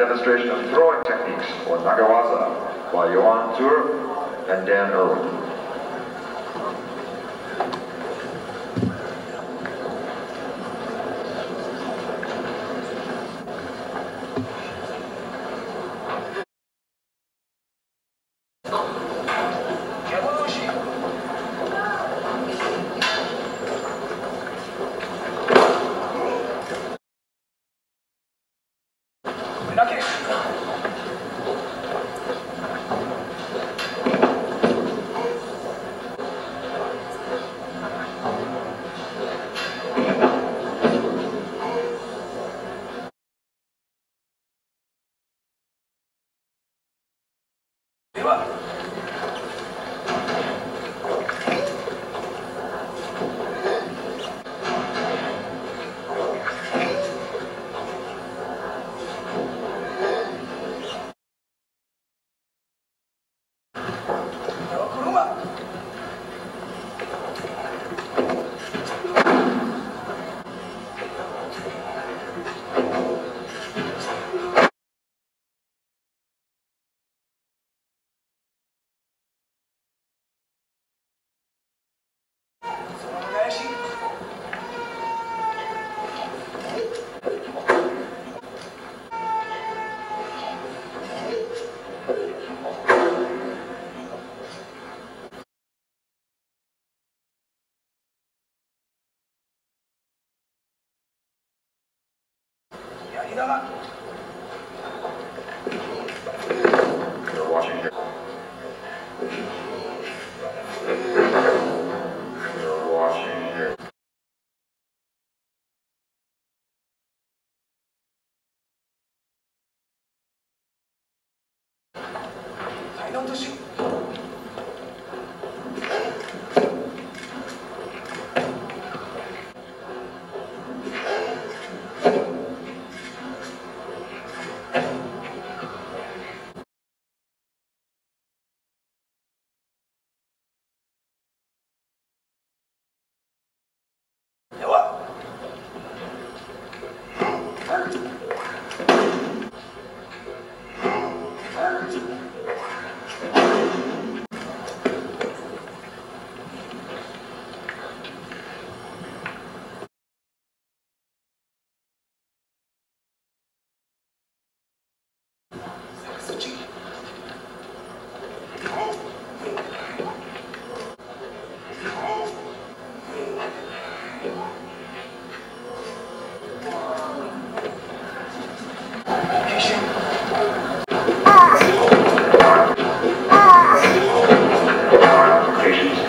demonstration of throwing techniques, or Nagawaza, by Johan Tur and Dan Irwin. ではランド州 patients